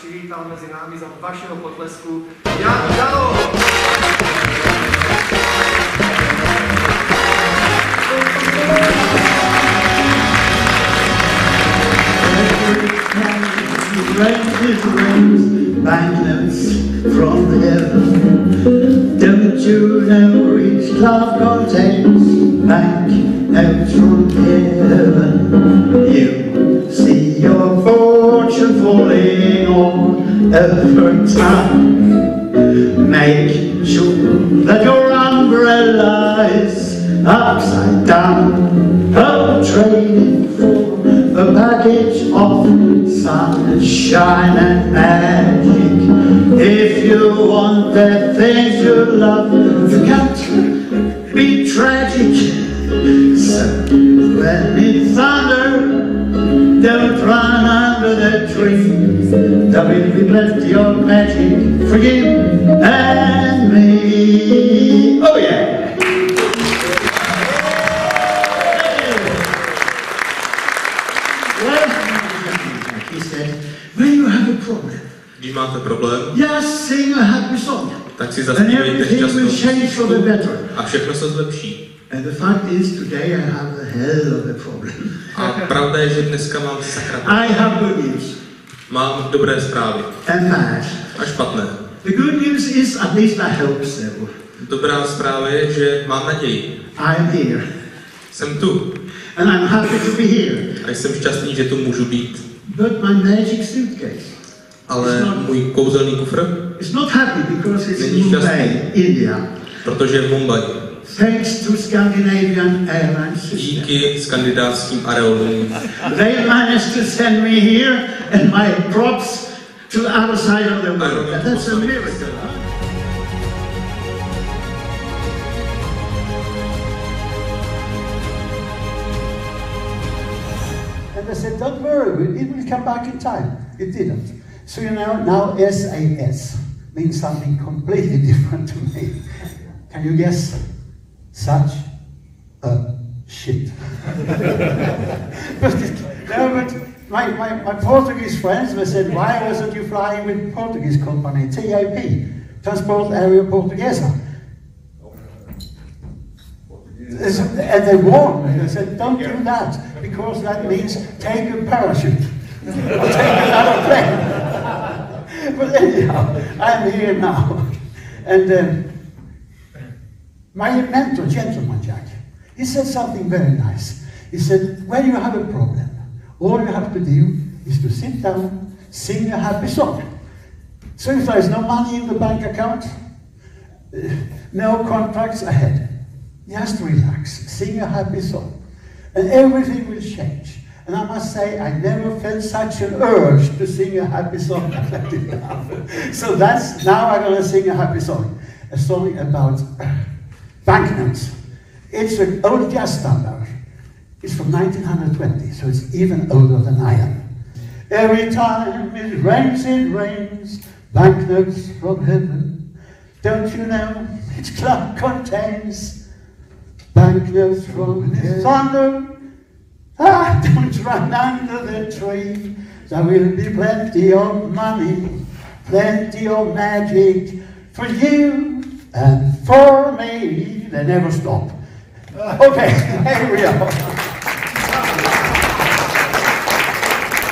přivítal mezi námi za vašeho potlesku Jan Gallo. Banknotes from heaven. Don't you know each cloud over time. Make sure that your umbrella is upside down. Oh, trading for a package of sunshine and shine and magic. If you want the things you love, you can't be tragic. So when it thunder, don't run under the tree. There will be plenty of magic for you and me. Oh yeah. Well, he said, when you have a problem, Když máte problém, just sing a happy song. tak si And zaspívejte everything will šťastnou change for the better. a všechno se zlepší. The fact is, today I have a hell of a problem. A pravda je, že dneska mám sakra. I have good news Mám dobré zprávy and bad. a špatné. The good news is, at least I hope so. Dobrá zpráva je, že mám naději. I am here. Jsem tu And I'm happy to be here. a jsem šťastný, že tu můžu být. But my magic suitcase Ale můj kouzelný kufr, is not happy because it's Není Mumbai, šťastný. India. protože je v Mumbai. Thanks to Scandinavian Airlines system. Díky skandinávským areolům They managed to send me here and my props to the other side of the world. And that's a miracle. huh? And they said, don't worry, it will come back in time. It didn't. So you know, now SAS means something completely different to me. Can you guess? Such a shit. but, no, but my, my, my Portuguese friends, they said, why wasn't you flying with Portuguese company, TAP, Transport Area Portuguesa? And they warned me, they said, don't do that, because that means take a parachute, or take another plane. but anyhow, I'm here now. And um, my mentor, gentleman Jack, he said something very nice. He said, when you have a problem, all you have to do is to sit down, sing a happy song. So if there's no money in the bank account, uh, no contracts ahead, just relax, sing a happy song, and everything will change. And I must say, I never felt such an urge to sing a happy song as I did now. So that's, now I'm going to sing a happy song. A song about banknotes. It's an old jazz standard. It's from 1920, so it's even older than I am. Every time it rains, it rains, banknotes from heaven. Don't you know each cloud contains banknotes from the thunder? Ah, don't run under the tree. There will be plenty of money, plenty of magic for you and for me. They never stop. Okay, here we are.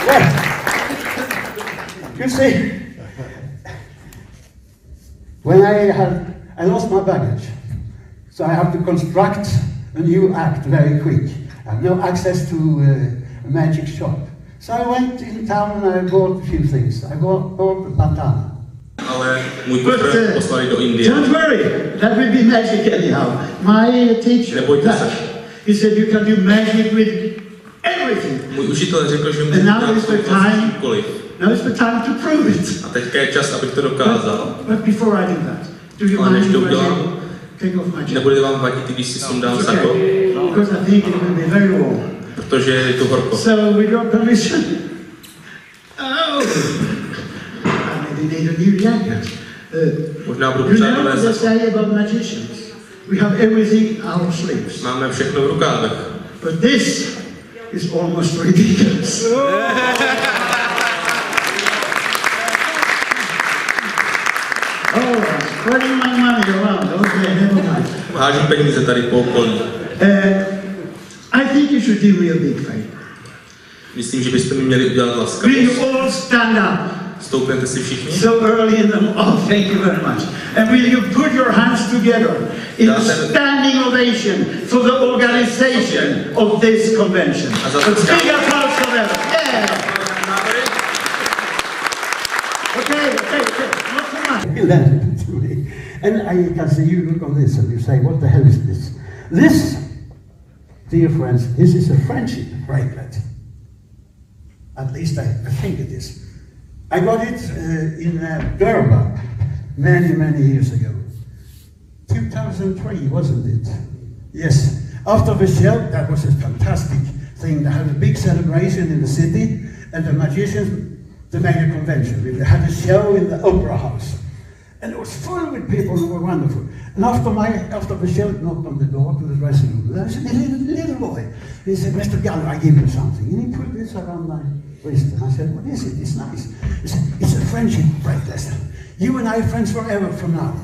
Yes. You see, when I had, I lost my baggage, so I have to construct a new act very quick. I have no access to uh, a magic shop. So I went in town and I bought a few things. I bought, bought a bandana. Ale můj uh, poslali do Indie. don't worry, that will be magic anyhow. My teacher, Nebojte se. He said you can do magic with everything. Můj učitel řekl, že můžu now dělat cokoliv. Now is the time to prove it. A teďka je čas, abych to dokázal. But, but before I do that, do you Ale mind to if I udělám, take off my jacket? nebude vám vadit, když si sundám sako, Okay, because I think it will be very warm. protože je tu horko. So, with your permission, oh, Maybe need a new jacket. Uh, Možná budu you know what they sako. say about magicians? We have everything in our sleeves. Máme všechno v rukávech. But this is almost ridiculous. Oh, spreading my money around. Okay, never mind. Hážím peníze tady po okolí. Uh, I think you should do me a big favor. Myslím, že byste mi měli udělat laskavost. you all stand up? Stoupnete si všichni. So early in the morning. oh, thank you very much. And will you put your hands together in a standing ovation for the organization of this convention? A za A to big applause for them. Yeah. Okay, okay, okay. Not so much. He lent it to me. And I can see you look on this and you say, what the hell is this? This, dear friends, this is a friendship bracelet. At least I, I think it is. I got it uh, in uh, Durban many, many years ago. 2003, wasn't it? Yes. After the show, that was a fantastic thing. They had a big celebration in the city, and the magicians, they made a convention. We had a show in the opera house. And it was full with people who were wonderful. And after my after the show knocked on the door to the dressing room, there was a little, little boy. He said, Mr. Gallo, I give you something. And he put this around my wrist. And I said, What is it? It's nice. He said, It's a friendship bracelet. You and I are friends forever from now.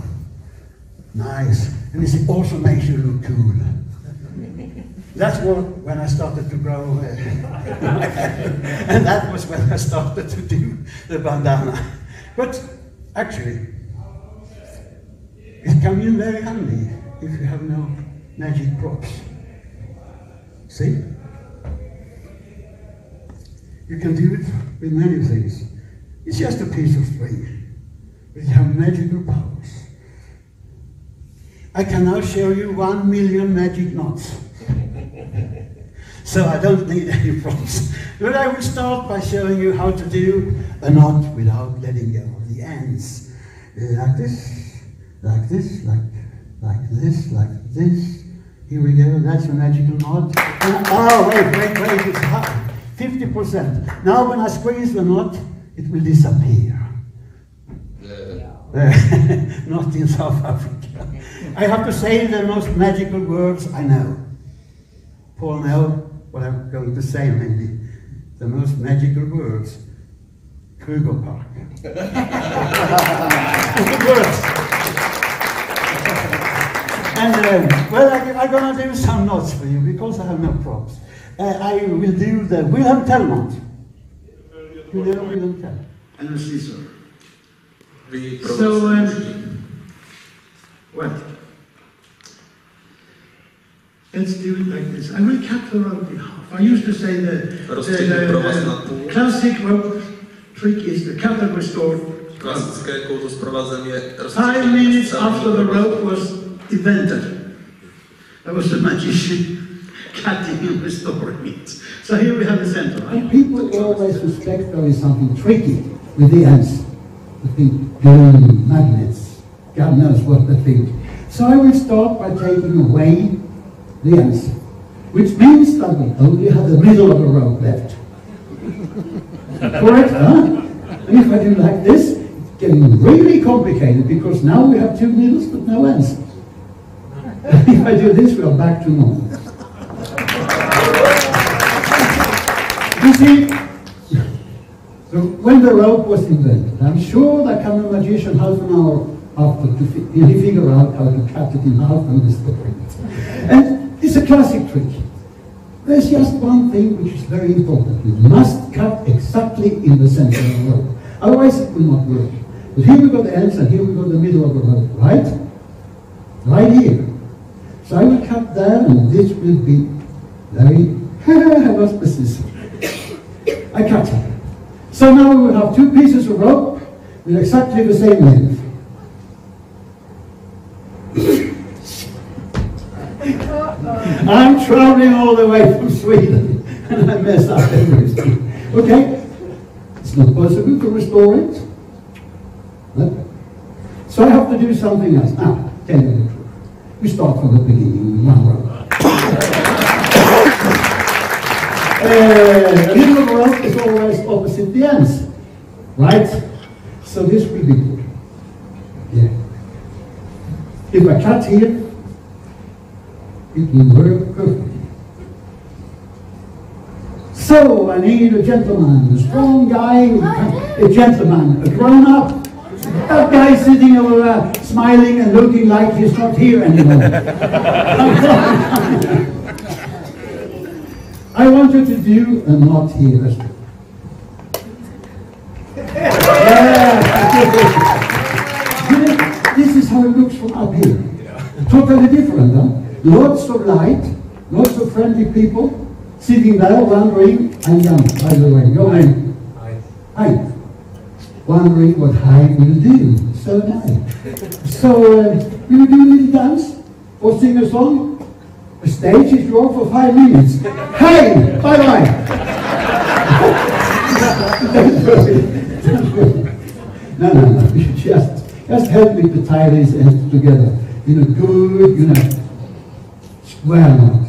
Nice. And he said, also makes you look cool. That's what, when I started to grow uh, and that was when I started to do the bandana. But actually, it comes in very handy if you have no magic props. See? You can do it with many things. It's just a piece of string, but you have magical powers. I can now show you one million magic knots. so I don't need any props. But I will start by showing you how to do a knot without letting go of the ends. Like this, like this, like, like this, like this. Here we go, that's a magical knot. And- oh, wait, wait, wait, it's hard. 50%. Now when I squeeze the knot, it will disappear. Not in South Africa. I have to say the most magical words I know. Paul know what I'm going to say maybe. The most magical words. Kruger Park. Good words. And uh, well, I, I'm gonna do some notes for you because I have no props. Uh, I will do the Wilhelm Tell knot. You know Wilhelm Tell? And a scissor. So, um, what? Let's do it like this. I will cut the rope in half. I used to say the, the, Rozstřihnu pro vás na the, the classic rope trick is the cut and restore. Klasické kouzlo s provazem Five minutes after the rope was invented, there was a magician cutting and restoring it. So here we have the center. And people always suspect there is something tricky with the ends. They think, "Hmm, magnets. God knows what they think. So I will start by taking away the ends, which means that we only have the middle of a rope left. Correct, huh? And if I do like this, it's getting really complicated because now we have two middles but no ends. If I do this, we are back to normal. You see, so when the rope was invented, I'm sure there came a magician half an hour after to he figure out how to cut it in half and restore it. And it's a classic trick. There's just one thing which is very important. You must cut exactly in the center of the rope. Otherwise it will not work. But here we got the ends and here we got the middle of the rope, right? Right here. So I will cut there and this will be very auspicious. I cut it. So now we will have two pieces of rope with exactly the same length. I'm traveling all the way from Sweden and I mess up everything. Okay? It's not possible to restore it. So I have to do something else. Now, tell you. We start from the beginning the middle eh, the rope is always opposite the ends, right? So this will be good. Yeah. If I cut here, it will work perfectly. So I need a gentleman, a strong guy, a gentleman, a grown-up, That guy sitting over there, smiling and looking like he's not here anymore. I want you to do a not here as well. Yeah. This is how it looks from up here. Totally different, huh? Lots of light, lots of friendly people sitting there wondering, I'm young, by the way, your name? Hi. Wondering what I will do. So I. So, uh, will you do a little dance? Or sing a song? The stage is yours for five minutes. Hey! Bye bye! no, no, no. Just, just help me to tie these ends together. You know, good, you know, knot.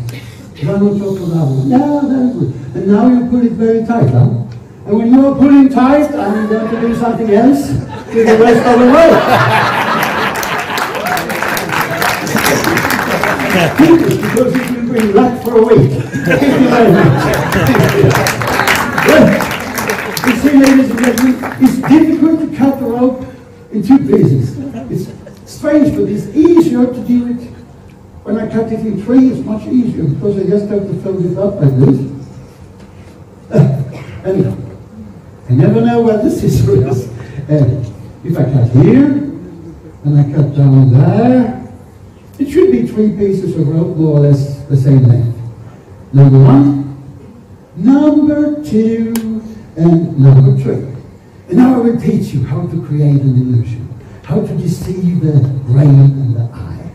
One on top of the other. Yeah, very good. And now you pull it very tight, huh? And when you are pulling tight, I'm going to do something else to the rest of the rope. Because it will bring luck for a week. Thank you very much. You see, ladies and gentlemen, it's difficult to cut the rope in two pieces. It's strange, but it's easier to do it when I cut it in three. It's much easier because I just have to fold it up like this. Uh, Anyhow, I never know where the scissor is. Uh, if I cut here, and I cut down there, it should be three pieces of rope, more or less the same length. Number one, number two, and number three. And now I will teach you how to create an illusion, how to deceive the brain and the eye.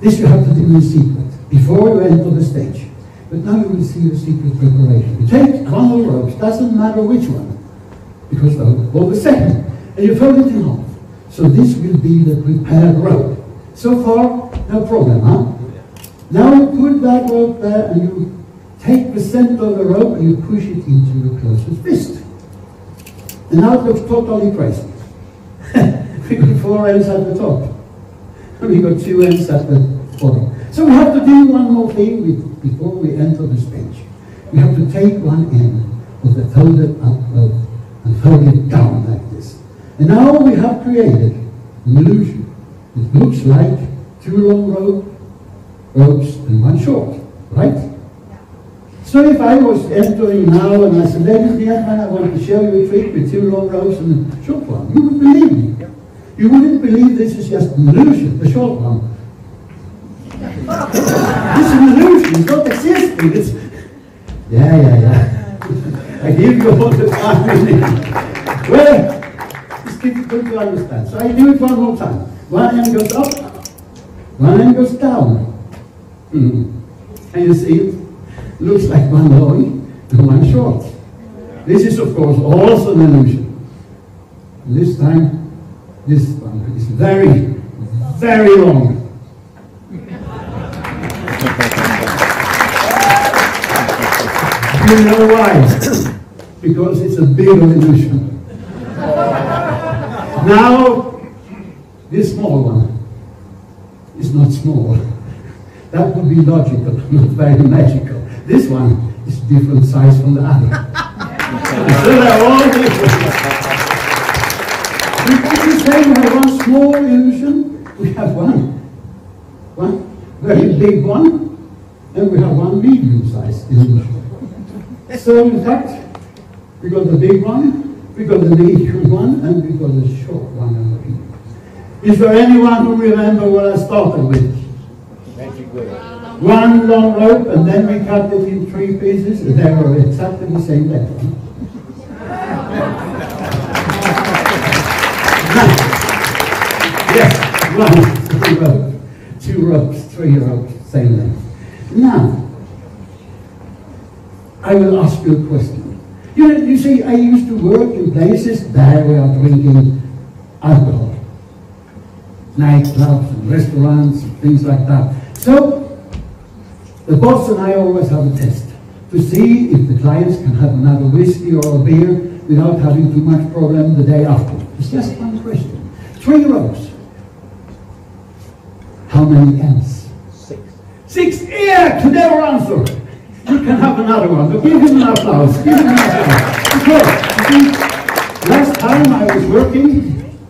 This you have to do in secret, before you enter the stage. But now you will see the secret preparation. You take one ropes, doesn't matter which one, because they're all the same, and you fold it in half. So this will be the prepared rope. So far, no problem, huh? Now you put that rope there and you take the center of the rope and you push it into your closest fist. And now it looks totally crazy. we got four ends at the top. And we got two ends at the bottom. So we have to do one more thing with- before we enter the stage. We have to take one end of the folded up uh, rope and fold it down like this. And now we have created an illusion. It looks like two long rope, ropes and one short, right? So if I was entering now and I said, ladies and gentlemen, I want to show you a trick with two long ropes and a short one, you wouldn't believe me. You wouldn't believe this is just an illusion, the short one. This illusion, it's not existing, it's... Yeah, yeah, yeah. I give you all the time. Well, it's difficult to understand, so I do it one more time. One hand goes up, one hand goes down. Hmm. Can you see it? Looks like one long and one short. This is, of course, also an illusion. This time, this one is very, very long. You know why? Because it's a big illusion. Now, this small one is not small. That would be logical, not very magical. This one is different size from the other. so they're all different. If we say we have one small illusion, we have one. One very big one, and we have one medium-sized illusion. So in fact, we got the big one, we got the medium one, and we got the short one Is there anyone who remember what I started with? One long rope, and then we cut it in three pieces, and they were exactly the same length. yes, one, two ropes, two ropes, three ropes, same length. Now, I will ask you a question. You know, you see, I used to work in places there we are drinking alcohol. Nightclubs and restaurants, and things like that. So, the boss and I always have a test to see if the clients can have another whiskey or a beer without having too much problem the day after. It's just one question. Three rows. How many ends? Six. Six? Yeah, to clever answer. You can have another one. But give him an applause. Give him an applause. Because, see, last time I was working,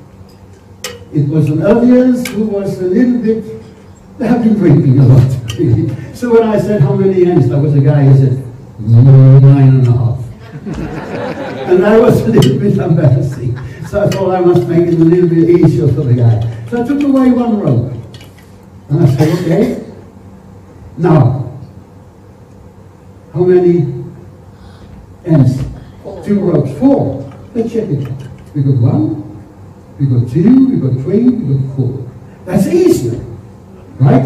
it was an audience who was a little bit, they have been drinking a lot. So when I said how many ends, there was a guy who said, nine and a half. and that was a little bit embarrassing. So I thought I must make it a little bit easier for the guy. So I took away one rope. And I said, okay, now, how many ends? Two ropes, four. Let's check it. We got one, we got two, we got three, we got four. That's easier, right?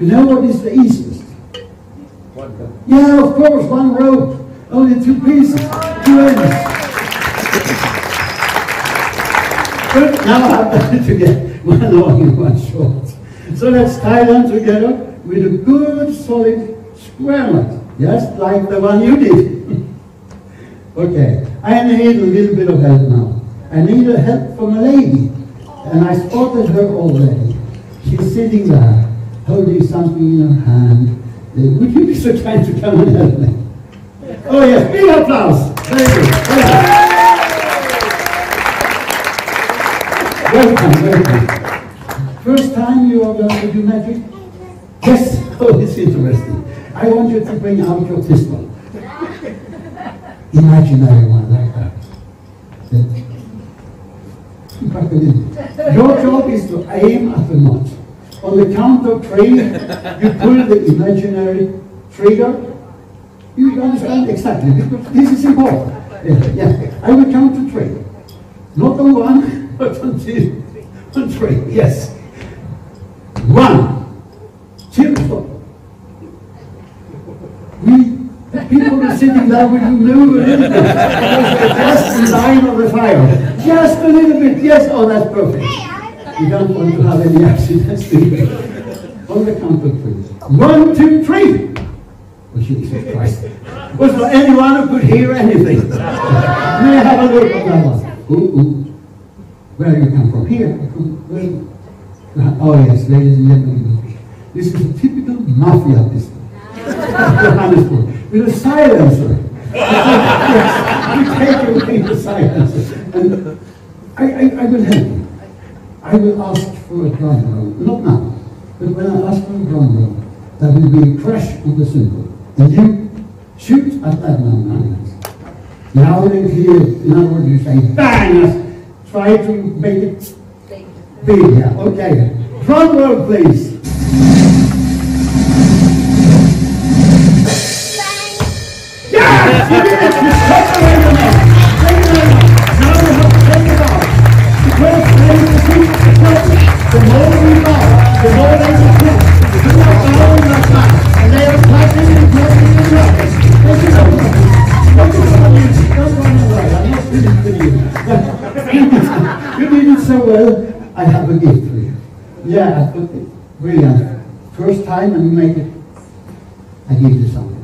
You know what is the easiest? Yeah, of course, one rope, only two pieces, two ends. But now I've got to get one long and one short. So let's tie them together with a good solid square knot, just like the one you did. okay, I need a little bit of help now. I need a help from a lady, and I spotted her already. She's sitting there, holding something in her hand. Would you be so kind to come and help me? Oh yes, big applause. Very good. Welcome, welcome. First time you are going to do magic? Yes. Oh, it's interesting. I want you to bring out your pistol. Imaginary one like that. Your job is to aim at the knot. On the count of three, you pull the imaginary trigger. You understand exactly, this is important. Yeah, yeah. I will count to three. Not on one, but on two, on three, yes. One, two, stop. We, people sitting there with you move a little bit. Just in line of the fire. Just a little bit, yes, oh, that's perfect. You don't want to have any accidents, do you? On the count of three. One, two, three. Oh, Jesus Christ. Was there anyone who could hear anything? May I have a look at that one? Ooh, ooh. Where you come from? Here. Where? Oh yes, ladies and gentlemen. This is a typical mafia business. Johannesburg. With a silencer. yes, you take away the silencer. And I, I, I will help you. I will ask for a drum roll. Not now. But when I ask for a drum roll, there will be a crash on the cymbal. And you shoot at that man. Loud and clear. In other words, you say bang! Try to make it big. Yeah. Okay. Drum roll, please. So well. I have a gift for you. Yeah. Brilliant. First time and you make it. I give you something.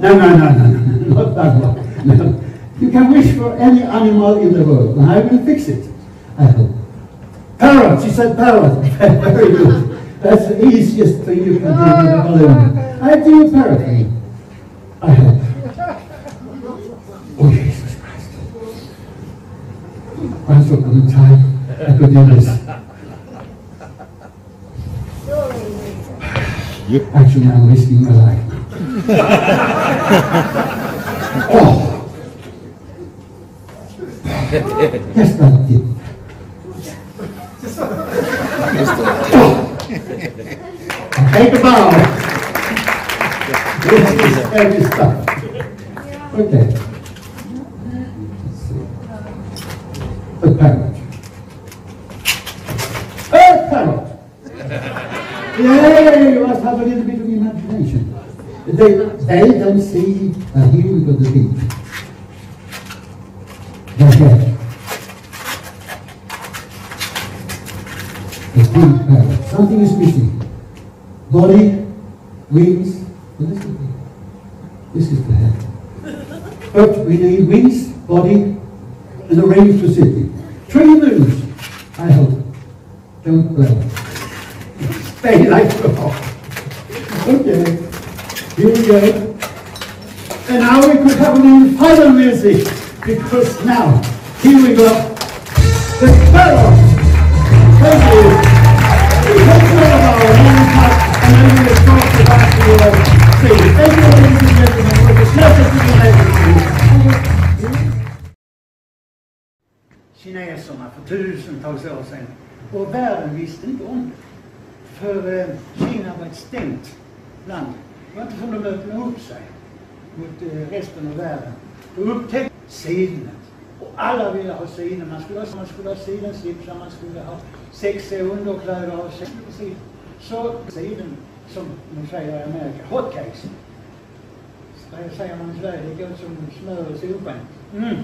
No, no, no, no, no, no, not that. No. You can wish for any animal in the world, and I will fix it. I hope. Parrot, she said parrot. Very good. That's the easiest thing you can do with a balloon. Oh, I do a parrot. I hope. Oh, Jesus Christ. I Once upon a time, I could do this. Actually, I'm risking my life. oh. Yes, that did. Take a bow. This is heavy stuff. Okay. A parrot. A parrot. Yay! You must have a little bit of imagination. They, they don't see a hill with the beach. Stay like God. Okay. Here we go. And now we could have even further music because now here we go. The carol. Thank you. Let's all about our own heart and then we are brought to talk about the Lord. Say thank you, ladies and gentlemen, for the pleasure to be able to. Chinese som har för tusen tag sedan Och världen visste inte om det. För eh, Kina var ett stängt land. Det var inte som de öppnade upp sig mot eh, resten av världen. Då upptäckte sidenet. Och alla ville ha siden. Man skulle ha, man skulle ha sidenslipsar, man skulle ha sexiga eh, underkläder och siden. Så siden, som man säger i Amerika, hotcakes. Vad säger man i Sverige? Det går som smör i solsken. Mm.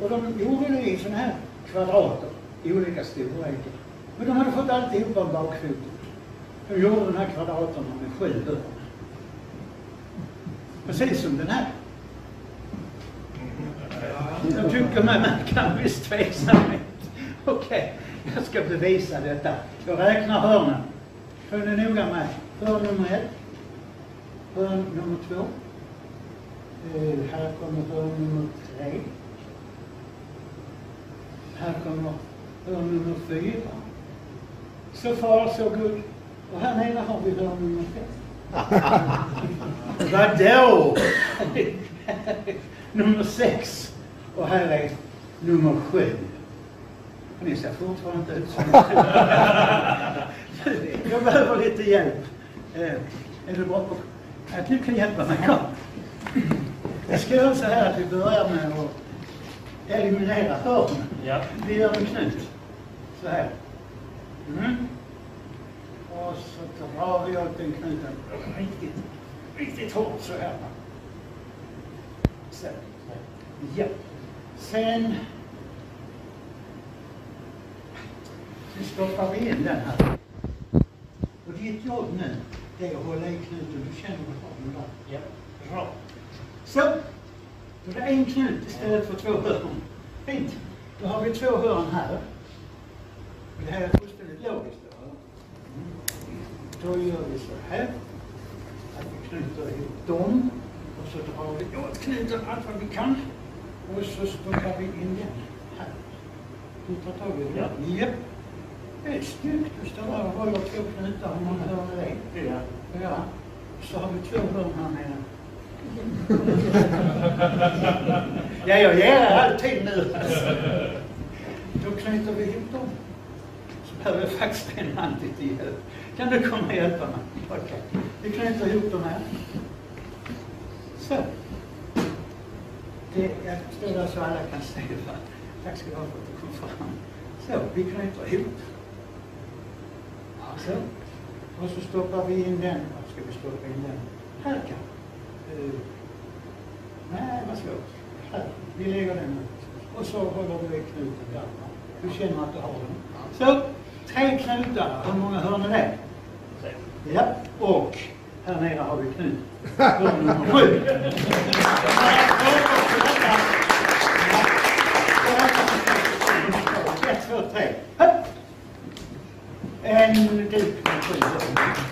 Och de gjorde det i sådana här kvadrater i olika storlekar. Men de hade fått alltihopa om bakfoten. De gjorde den här kvadraten med sju hörn. Precis som den här. Jag tycker mig märka en viss tveksamhet. Okej, jag ska bevisa detta. Jag räknar hörnen. Följ ni noga med. Hörn nummer ett. Hörn nummer två. Eh, här kommer hörn nummer tre. Här kommer hörn nummer fyra. Så far, så good. Och här nere har vi hörn nummer fem. Vadå? nummer sex. Och här är nummer sju. Ni ser fortfarande inte ut som Jag behöver lite hjälp. Eh, är du bra på att du kan hjälpa mig? Kom. Jag ska göra så här att vi börjar med att eliminera hörnen. Ja. Vi gör en knut. Så här. Mm. Och så drar vi åt den knuten riktigt, riktigt hårt så här. Så. Ja. Sen så stoppar vi in den här. Och ditt jobb nu, det är att hålla i knuten. Du känner var den där. Ja. Bra. Så. Då är det en knut istället för två hörn. Fint. Då har vi två hörn här. Det här är fullständigt logiskt. Då, då gör vi så här. Att vi knyter ihop dem. Och så drar vi åt knuten allt vad vi kan. Och så stoppar vi in den här. Du tar tag i den? Ja. Japp. Det är snyggt. Du står där och håller två knutar. Hur många hörn är det? Ja. Ja. Så har vi två hörn här nere. ja, jag ger er alltid nu. Då knyter vi ihop dem. Behöver faktiskt en hand till. hjälp. Kan du komma och hjälpa mig? Okej. Vi knyter ihop de här. Så. Det, jag står där så alla kan se. Va? Tack ska du ha för att du kom fram. Så, vi knyter ihop. Så. Och så stoppar vi in den. Var ska vi stoppa in den? Här kan uh, Nej, vad svårt. Här. Vi lägger den ut. Och så håller vi i knuten där. Du känner att du har den. Så, tre knutar. Hur många hörn är det? Ja, och här nere har vi knut. Hörn nummer sju. Ett, två, tre. En duk med sju hörn.